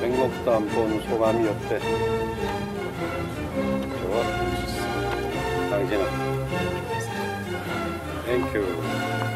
백록도 안 본 소감이 어때? 좋아. 당신아. 땡큐.